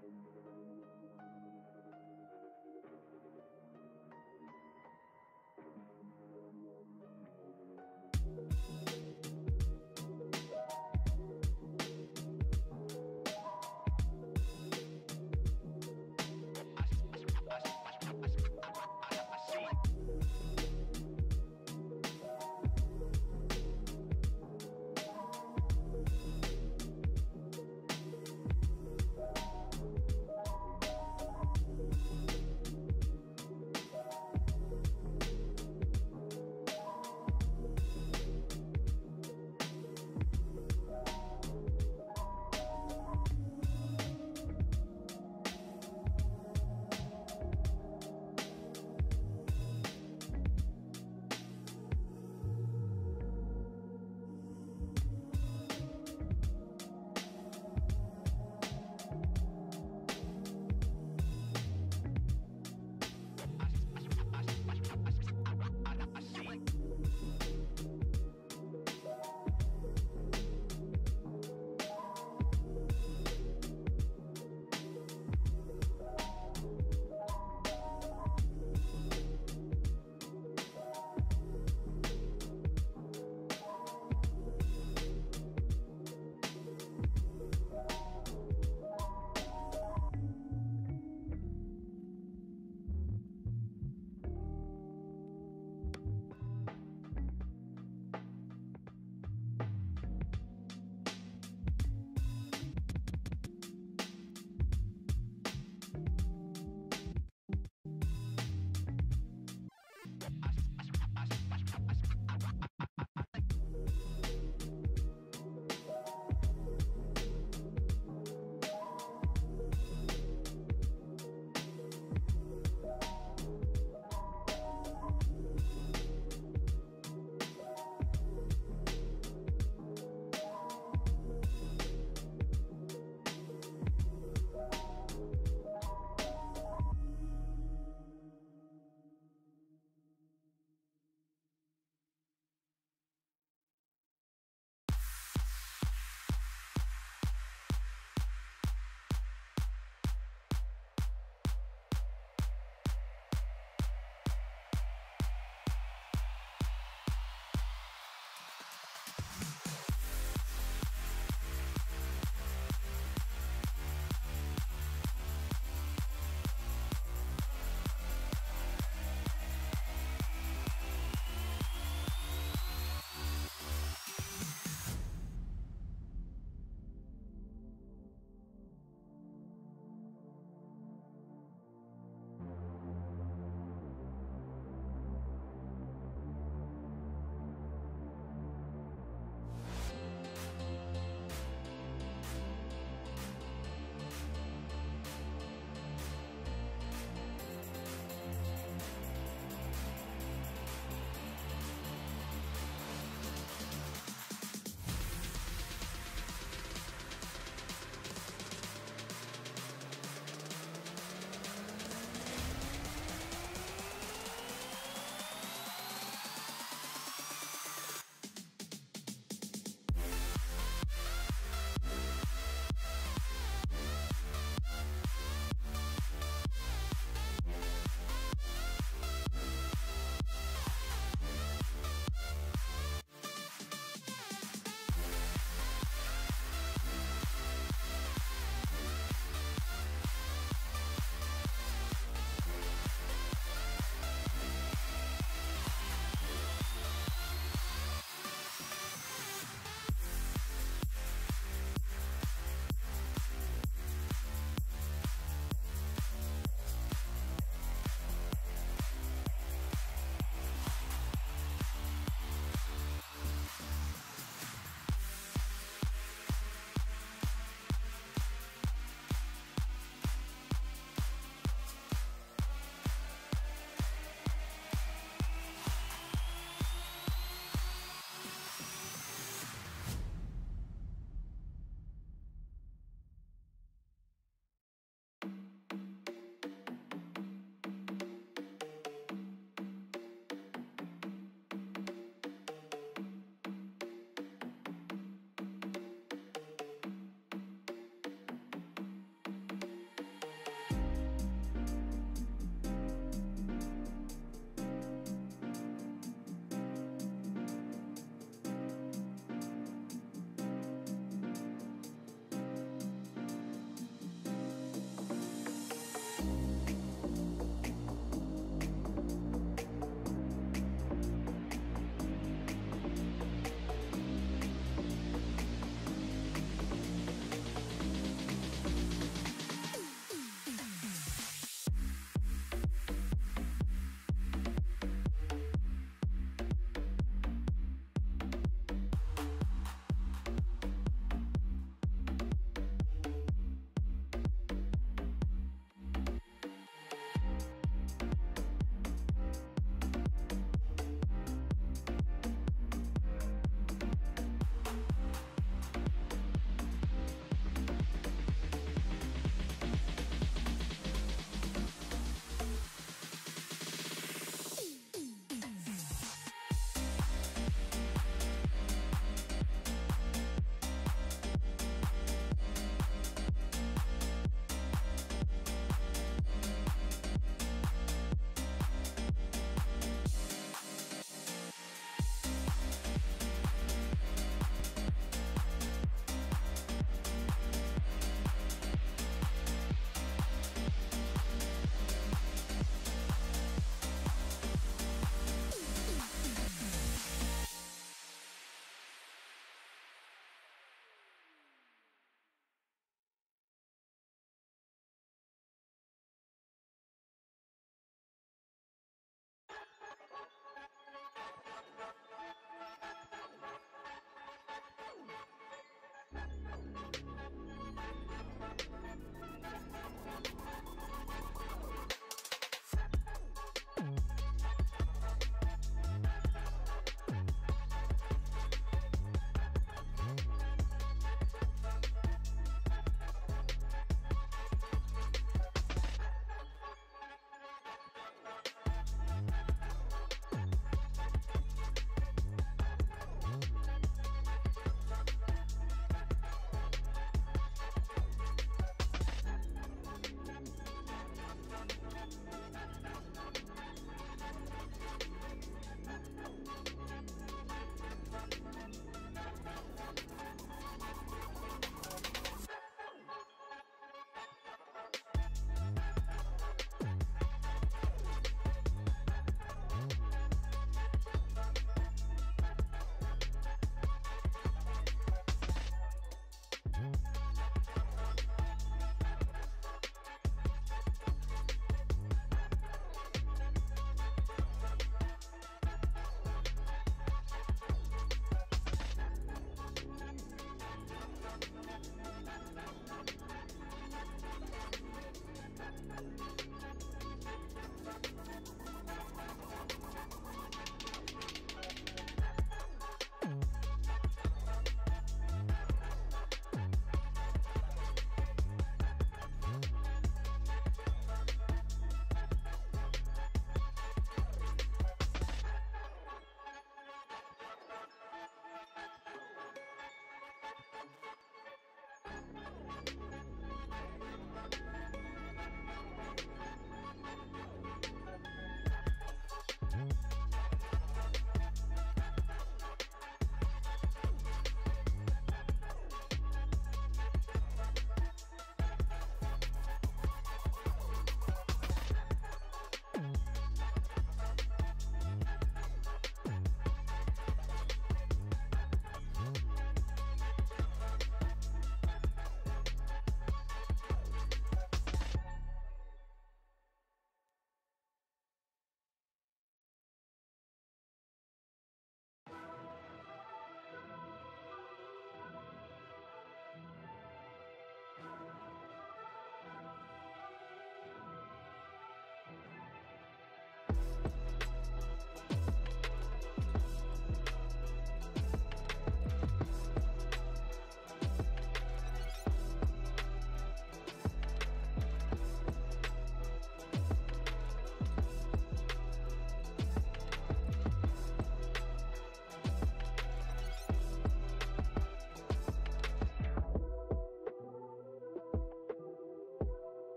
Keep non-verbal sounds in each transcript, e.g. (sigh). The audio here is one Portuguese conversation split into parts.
Thank you.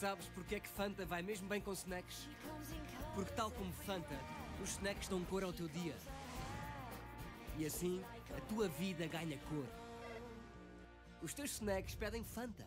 Sabes porque é que Fanta vai mesmo bem com snacks? Porque tal como Fanta, os snacks dão cor ao teu dia. E assim, a tua vida ganha cor. Os teus snacks pedem Fanta.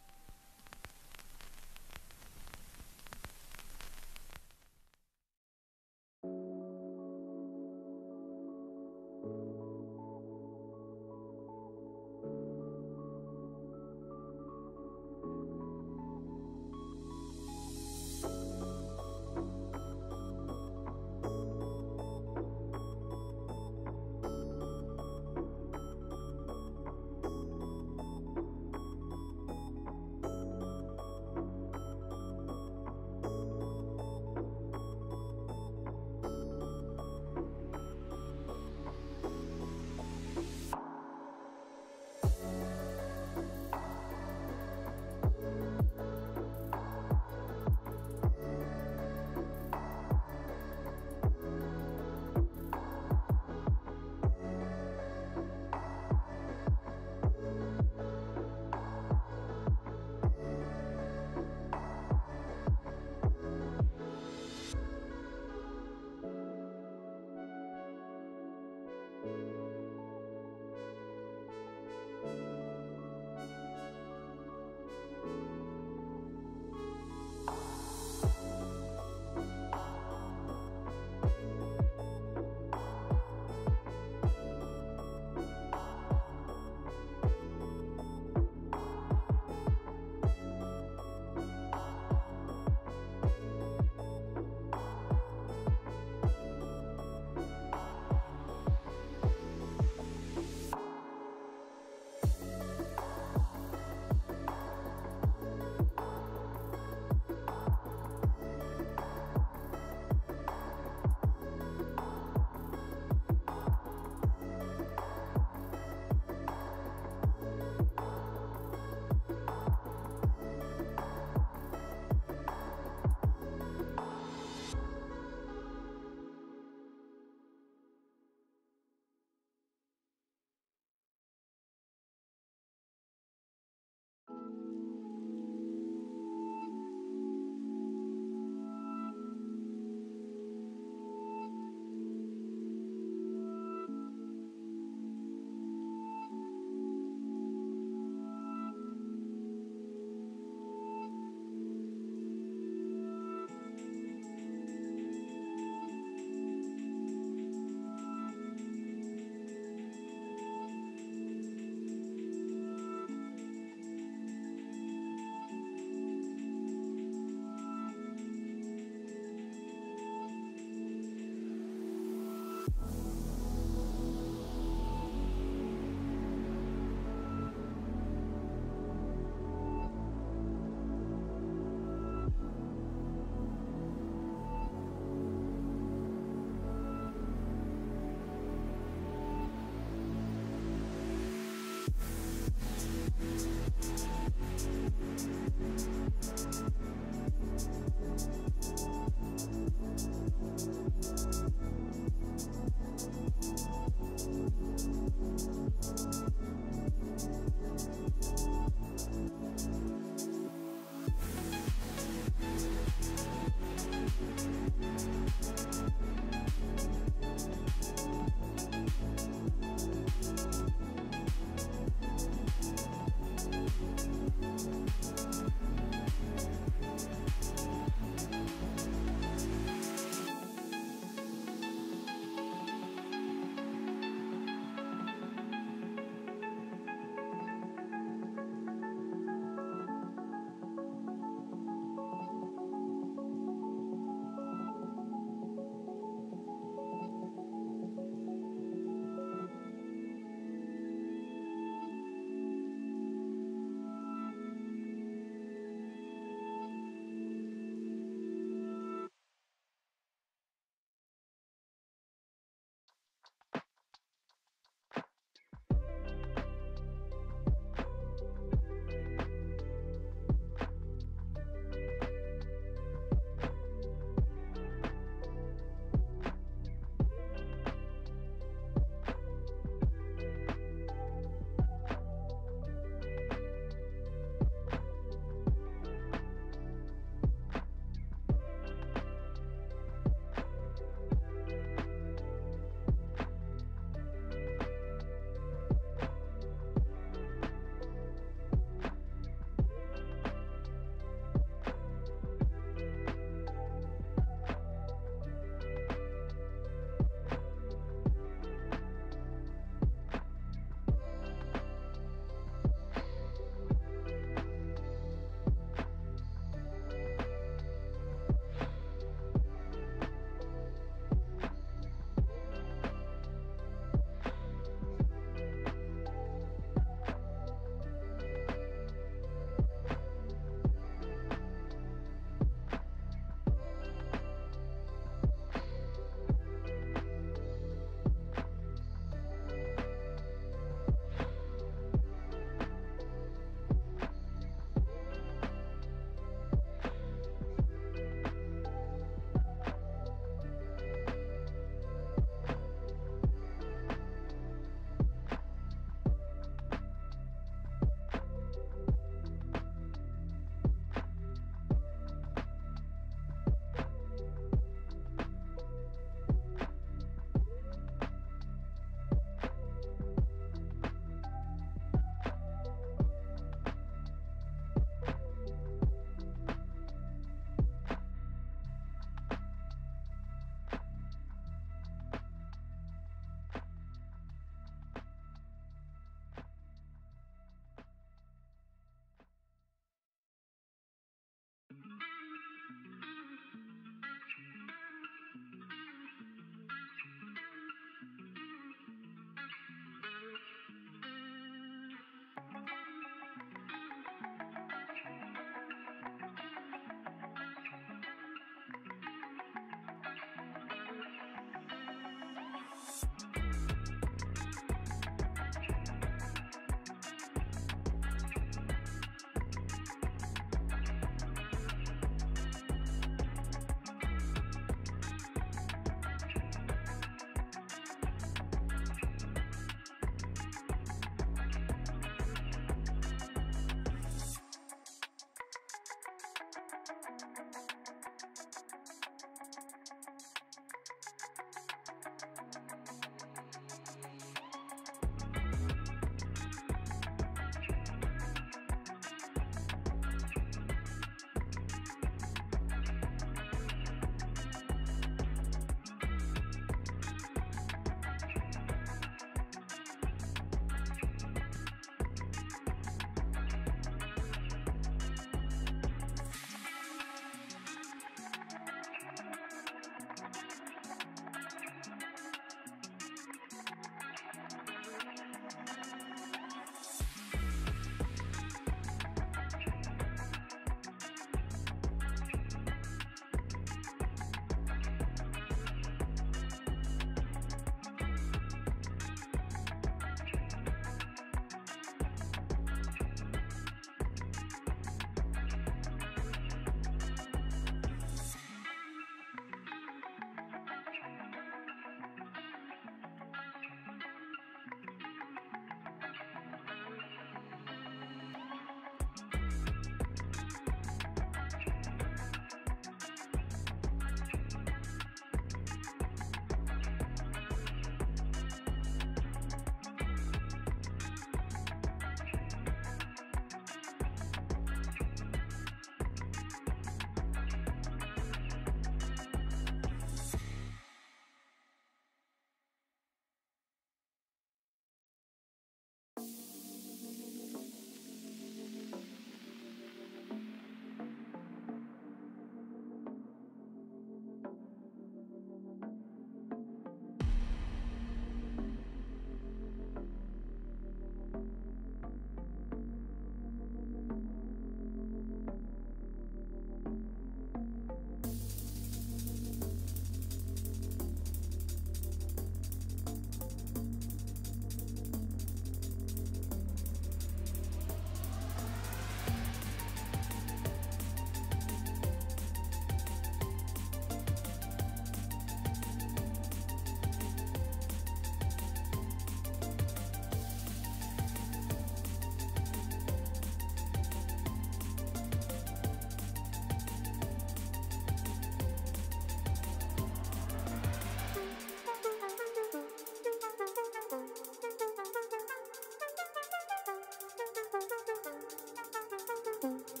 Thank (laughs) you.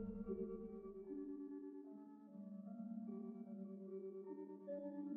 Thank you.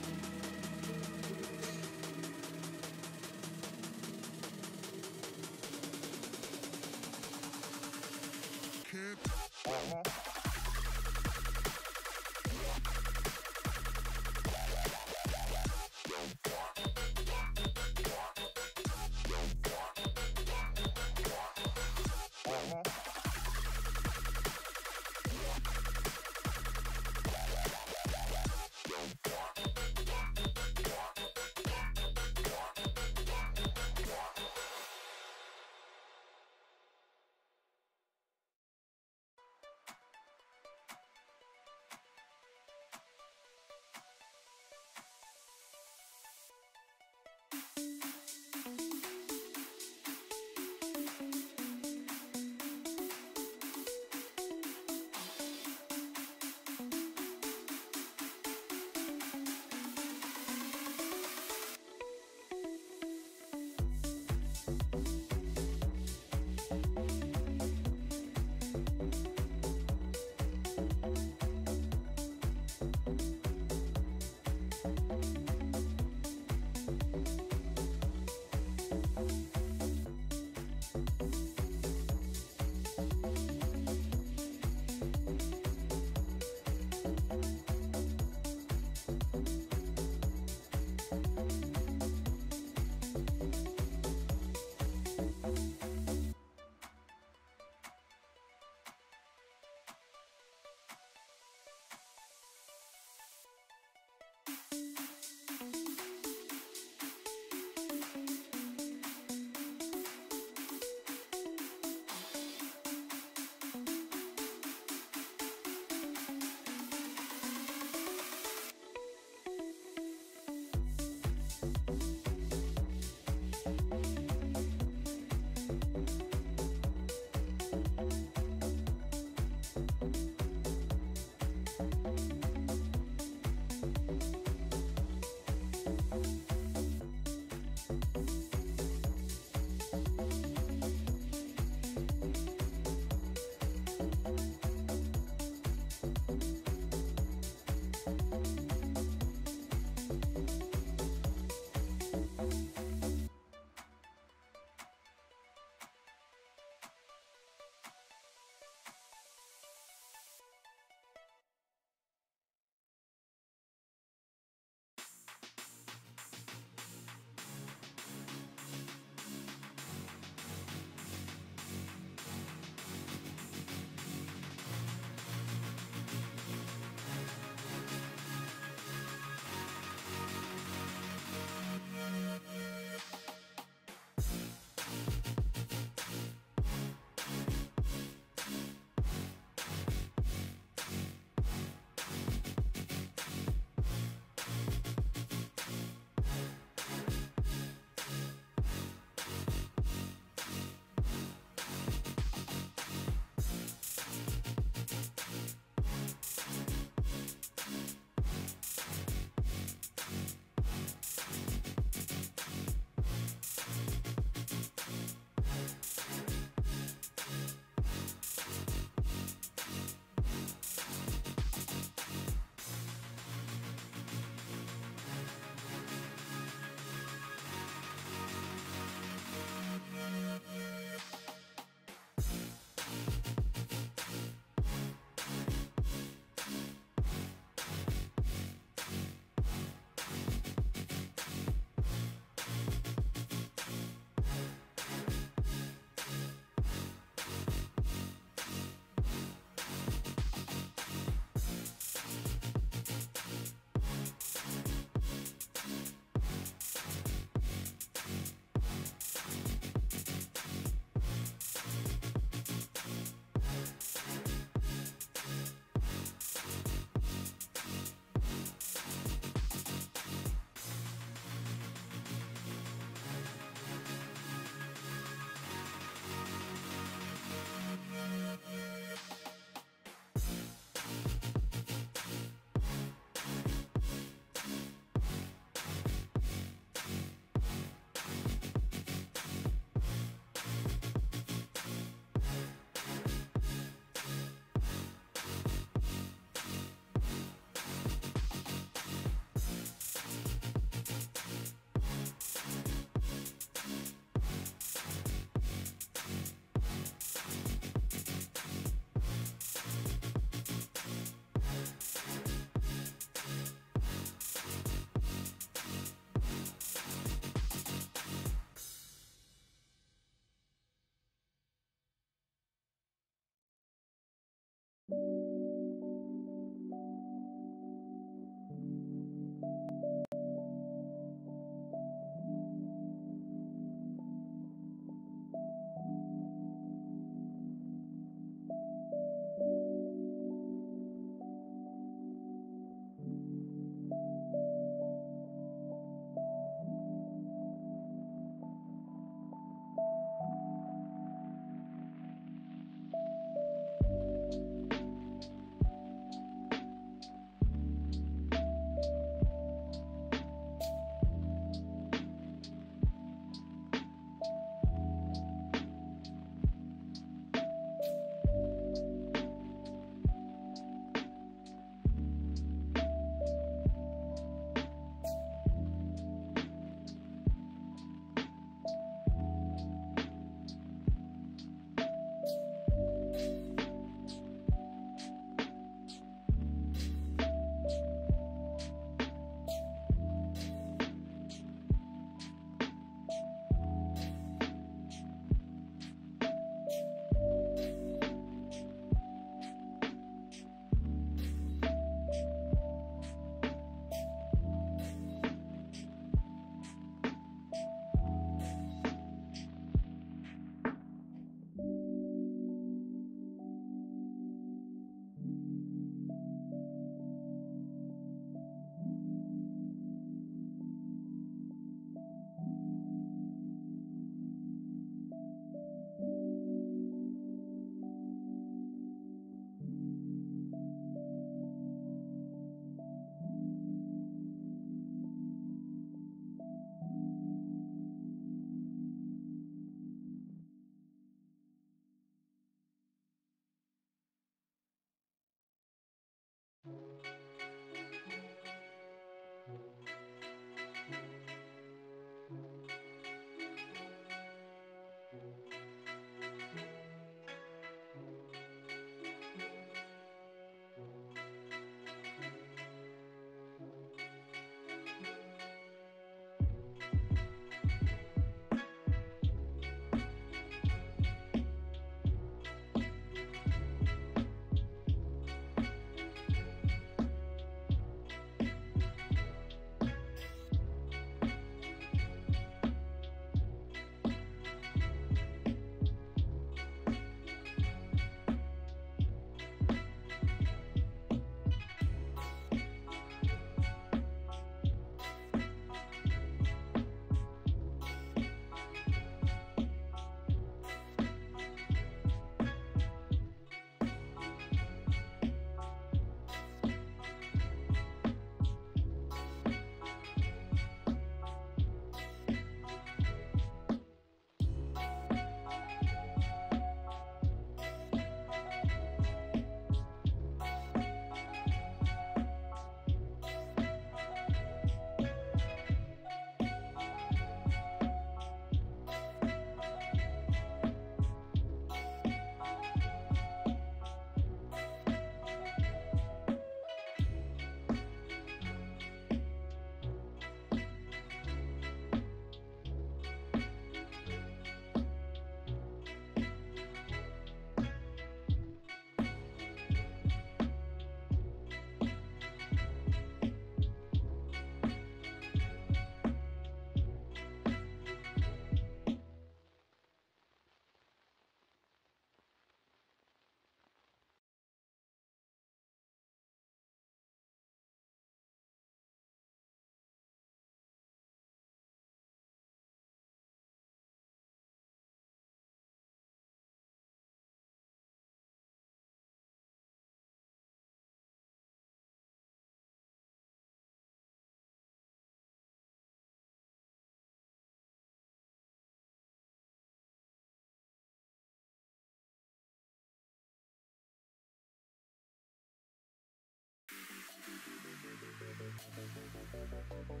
Thank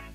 you.